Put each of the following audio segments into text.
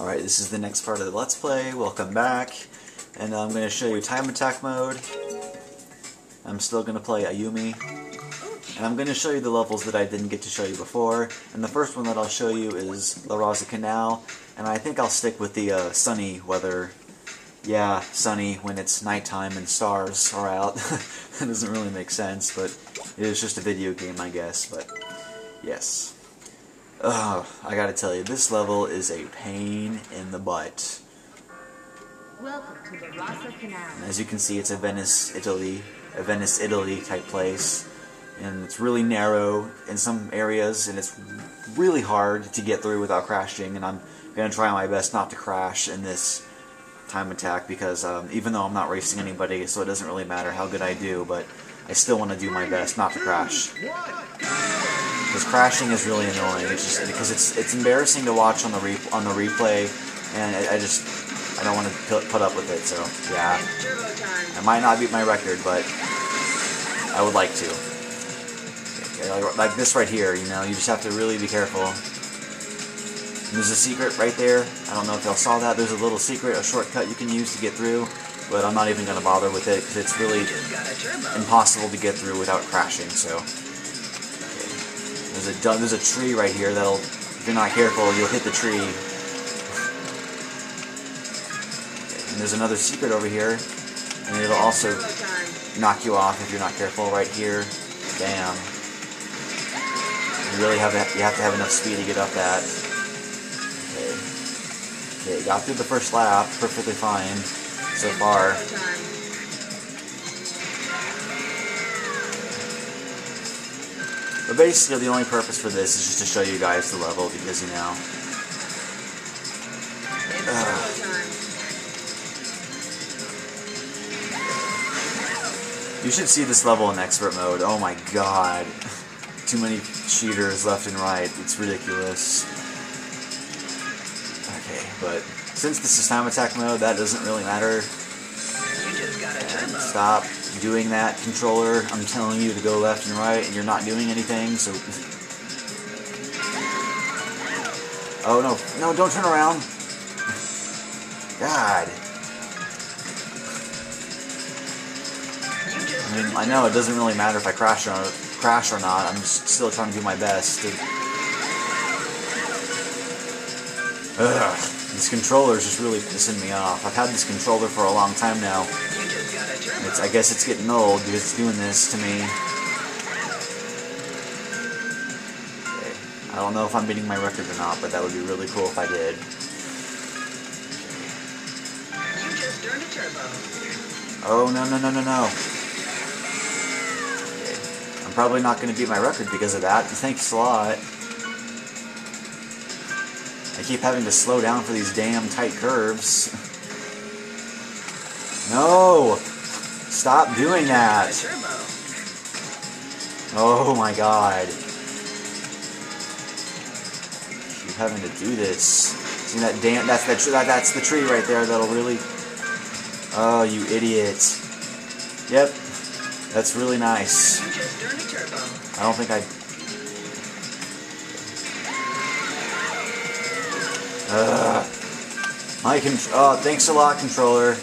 Alright, this is the next part of the Let's Play. Welcome back. And I'm going to show you Time Attack mode. I'm still going to play Ayumi. And I'm going to show you the levels that I didn't get to show you before. And the first one that I'll show you is La Razza Canal. And I think I'll stick with the uh, sunny weather. Yeah, sunny when it's nighttime and stars are out. that doesn't really make sense, but it is just a video game, I guess. But yes. Ugh, I gotta tell you, this level is a pain in the butt. Welcome to the Razza Canal. As you can see, it's a Venice, Italy, a Venice, Italy type place. And it's really narrow in some areas, and it's really hard to get through without crashing. And I'm gonna try my best not to crash in this time attack because um, even though I'm not racing anybody, so it doesn't really matter how good I do, but I still want to do my best not to crash. Because crashing is really annoying. It's just because it's it's embarrassing to watch on the re on the replay, and I, I just I don't want to put, up with it. So yeah, I might not beat my record, but I would like to. Like this right here, you know, you just have to really be careful. And there's a secret right there. I don't know if y'all saw that. There's a little secret, a shortcut you can use to get through but I'm not even going to bother with it because it's really impossible to get through without crashing. So. There's a there's a tree right here that'll, if you're not careful, you'll hit the tree. And there's another secret over here, and it'll also knock you off if you're not careful. Right here, bam. You really have to, you have to have enough speed to get up that. Okay. Okay, got through the first lap perfectly fine so far. But basically the only purpose for this is just to show you guys the level because, you know... Uh, you should see this level in expert mode. Oh my god. Too many cheaters left and right. It's ridiculous. Okay, but since this is time attack mode, that doesn't really matter. Stop doing that, controller. I'm telling you to go left and right, and you're not doing anything, so... Oh, no. No, don't turn around. God. I mean, I know it doesn't really matter if I crash or, crash or not. I'm still trying to do my best. To... Ugh. This controller is just really pissing me off. I've had this controller for a long time now. It's, I guess it's getting old because it's doing this to me. Okay. I don't know if I'm beating my record or not, but that would be really cool if I did. Oh, no, no, no, no, no. Okay. I'm probably not going to beat my record because of that. Thanks a lot. I keep having to slow down for these damn tight curves. no! Stop doing that! Oh my god. Keep having to do this. See that damn that's that, that that's the tree right there that'll really Oh you idiot. Yep. That's really nice. I don't think I Uh, my con oh, thanks a lot, controller.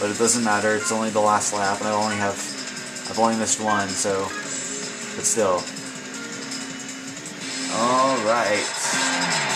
But it doesn't matter. It's only the last lap, and I only have I've only missed one, so but still. All right.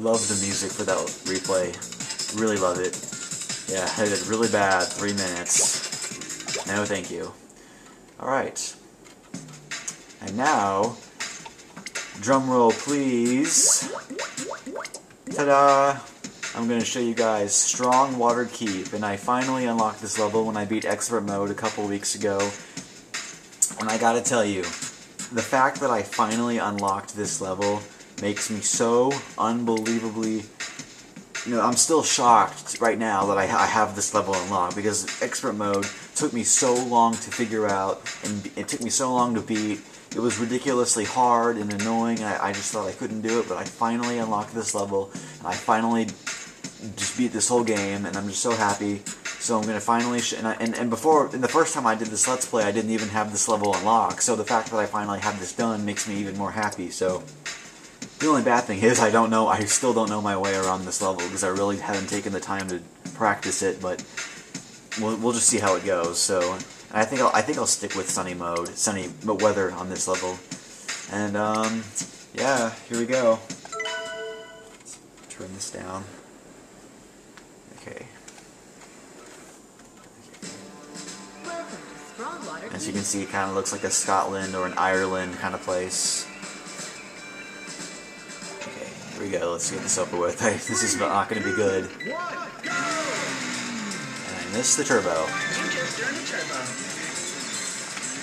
Love the music for that replay. Really love it. Yeah, I did really bad. Three minutes. No, thank you. Alright. And now, drum roll please. Ta-da! I'm going to show you guys Strong Water Keep, and I finally unlocked this level when I beat Expert Mode a couple weeks ago. And I gotta tell you, the fact that I finally unlocked this level makes me so unbelievably you know, I'm still shocked right now that I, I, have this level unlocked because expert mode took me so long to figure out and it took me so long to beat. It was ridiculously hard and annoying. I, I just thought I couldn't do it, but I finally unlocked this level and I finally just beat this whole game and I'm just so happy. So I'm gonna finally and, I, and and before in the first time I did this let's play, I didn't even have this level unlocked. So the fact that I finally have this done makes me even more happy. So. The only bad thing is I don't know, I still don't know my way around this level because I really haven't taken the time to practice it, but we'll, we'll just see how it goes. So I think I'll, I think I'll stick with sunny mode, sunny weather on this level. And um, yeah, here we go. Let's turn this down. Okay. As you can see, it kind of looks like a Scotland or an Ireland kind of place. We go, let's get this over with. Hey, this is not going to be good. And I missed the turbo.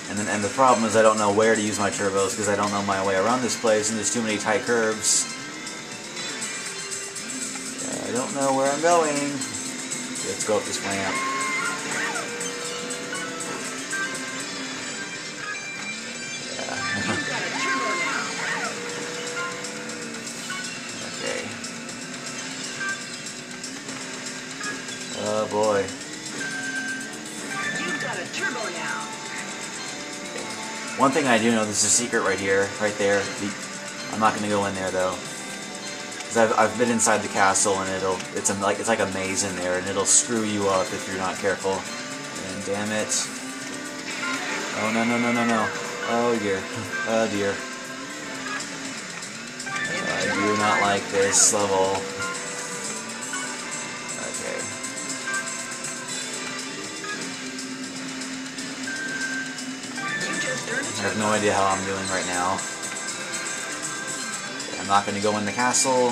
And then, and the problem is I don't know where to use my turbos because I don't know my way around this place and there's too many tight curves. I don't know where I'm going. Let's go up this ramp. Oh boy. You've got a turbo now. One thing I do know, there's a secret right here, right there. I'm not gonna go in there though, because I've, I've been inside the castle and it'll it's a, like it's like a maze in there and it'll screw you up if you're not careful. And damn it! Oh no no no no no! Oh dear! Oh dear! I do not like this level. I have no idea how I'm doing right now. I'm not going to go in the castle.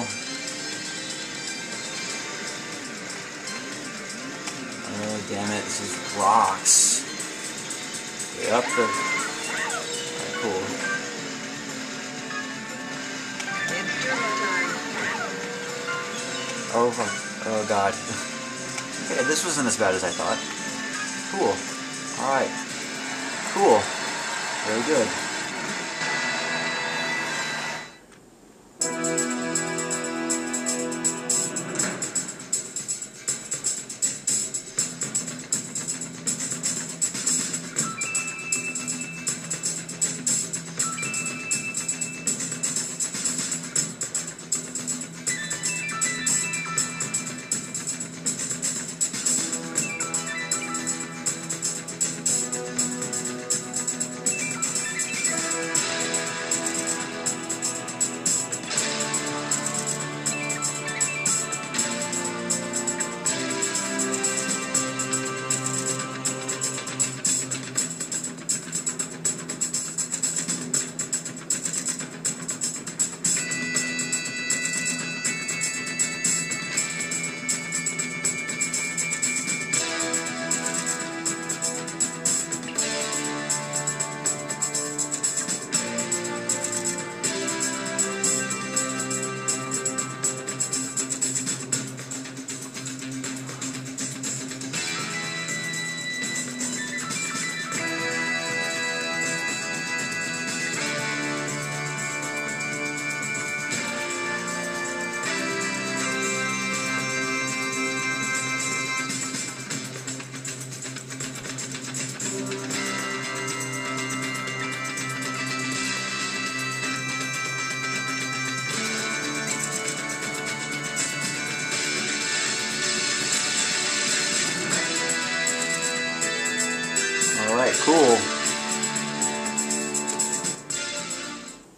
Oh, damn it. This is rocks. Okay, up the... Right, cool. Oh, oh god. okay, this wasn't as bad as I thought. Cool. Alright. Cool. Very good.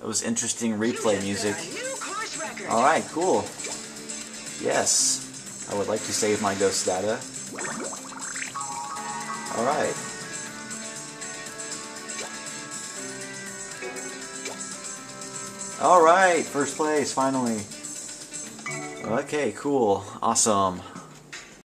That was interesting replay music. New course record. Alright, cool. Yes, I would like to save my ghost data. Alright. Alright, first place, finally. Okay, cool. Awesome.